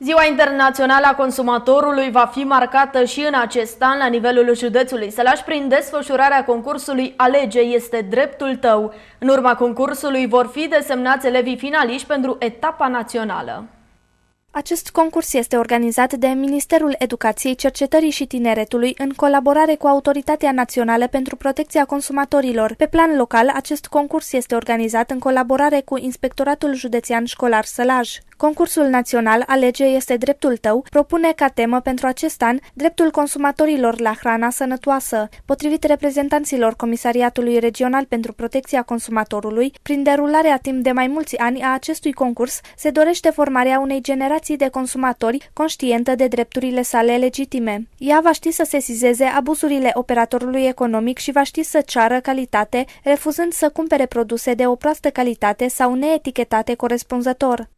Ziua Internațională a Consumatorului va fi marcată și în acest an la nivelul județului Sălaș prin desfășurarea concursului Alege este dreptul tău. În urma concursului vor fi desemnați elevii finaliști pentru etapa națională. Acest concurs este organizat de Ministerul Educației, Cercetării și Tineretului în colaborare cu Autoritatea Națională pentru Protecția Consumatorilor. Pe plan local, acest concurs este organizat în colaborare cu Inspectoratul Județean Școlar Sălaj. Concursul național Alege este dreptul tău propune ca temă pentru acest an dreptul consumatorilor la hrana sănătoasă. Potrivit reprezentanților Comisariatului Regional pentru Protecția Consumatorului, prin derularea timp de mai mulți ani a acestui concurs, se dorește formarea unei generații de consumatori conștientă de drepturile sale legitime. Ea va ști să sesizeze abuzurile operatorului economic și va ști să ceară calitate, refuzând să cumpere produse de o proastă calitate sau neetichetate corespunzător.